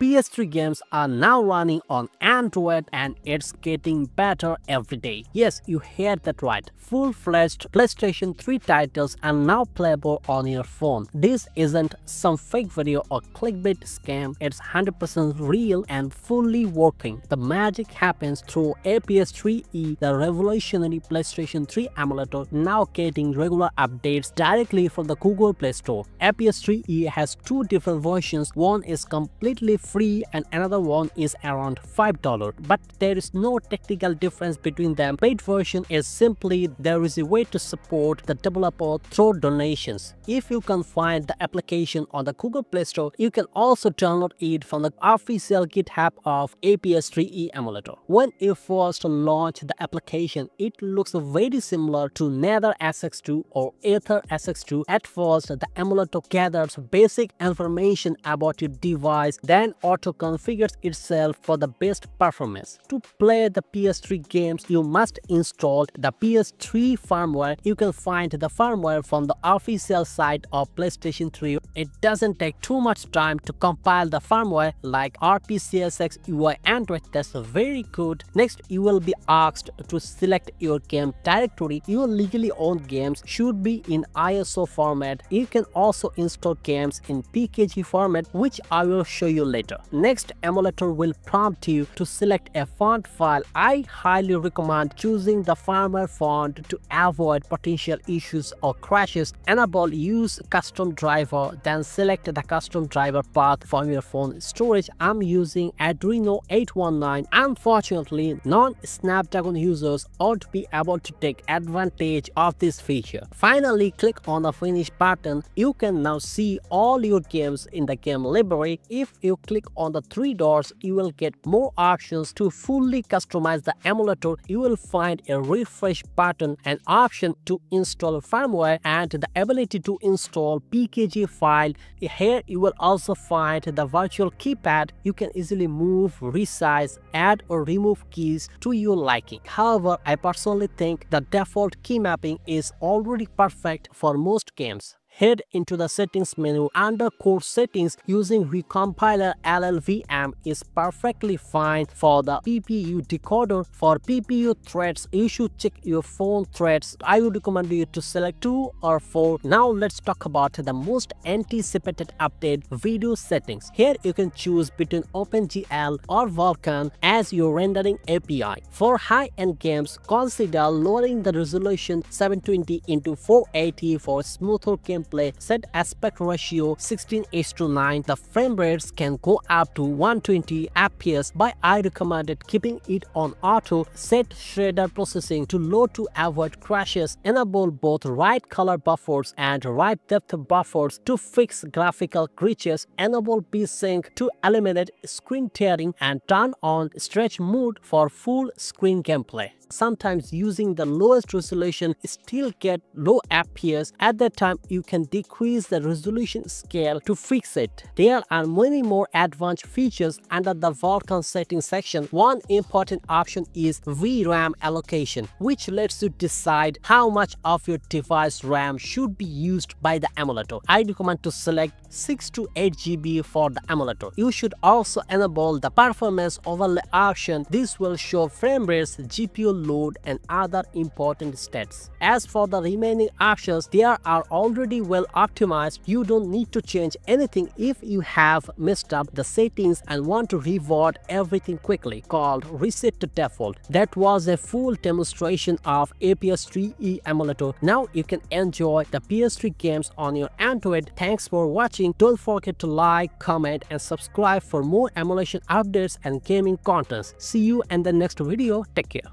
PS3 games are now running on Android and it's getting better every day. Yes, you heard that right. Full-fledged PlayStation 3 titles are now playable on your phone. This isn't some fake video or clickbait scam. It's 100% real and fully working. The magic happens through APS3E, the revolutionary PlayStation 3 emulator now getting regular updates directly from the Google Play Store. APS3E has two different versions. One is completely free and another one is around $5. But there is no technical difference between them. Paid version is simply there is a way to support the developer through donations. If you can find the application on the Google Play Store, you can also download it from the official GitHub of APS3E emulator. When you first launch the application, it looks very similar to Nether SX2 or AetherSX2. At first, the emulator gathers basic information about your device, then auto configures itself for the best performance. To play the PS3 games, you must install the PS3 firmware. You can find the firmware from the official site of PlayStation 3. It doesn't take too much time to compile the firmware like RPCSX UI Android. That's very good. Next, you will be asked to select your game directory. Your legally owned games should be in ISO format. You can also install games in PKG format, which I will show you later. Next, emulator will prompt you to select a font file. I highly recommend choosing the firmware font to avoid potential issues or crashes. Enable use custom driver, then select the custom driver path from your phone storage. I'm using Adreno 819. Unfortunately, non-Snapdragon users won't be able to take advantage of this feature. Finally, click on the finish button. You can now see all your games in the game library. If you click on the three dots, you will get more options to fully customize the emulator. You will find a refresh button, an option to install firmware and the ability to install PKG file. Here you will also find the virtual keypad. You can easily move, resize, add or remove keys to your liking. However, I personally think the default key mapping is already perfect for most games head into the settings menu under core settings using recompiler LLVM is perfectly fine for the PPU decoder. For PPU threads, you should check your phone threads. I would recommend you to select 2 or 4. Now let's talk about the most anticipated update video settings. Here you can choose between OpenGL or Vulkan as your rendering API. For high-end games, consider lowering the resolution 720 into 480 for smoother gameplay gameplay, set aspect ratio 16 to 9. The frame rates can go up to 120 fps but I recommended keeping it on auto. Set shader processing to low to avoid crashes. Enable both write color buffers and write depth buffers to fix graphical glitches. Enable VSync to eliminate screen tearing and turn on stretch mode for full screen gameplay sometimes using the lowest resolution still get low FPS. At that time, you can decrease the resolution scale to fix it. There are many more advanced features under the Vulkan settings section. One important option is VRAM allocation, which lets you decide how much of your device RAM should be used by the emulator. I recommend to select 6 to 8 GB for the emulator. You should also enable the performance overlay option. This will show frame rates, GPU load and other important stats. As for the remaining options, they are already well optimized. You don't need to change anything if you have messed up the settings and want to revert everything quickly called reset to default. That was a full demonstration of APS3E emulator. Now you can enjoy the PS3 games on your Android. Thanks for watching. Don't forget to like, comment and subscribe for more emulation updates and gaming contents. See you in the next video. Take care.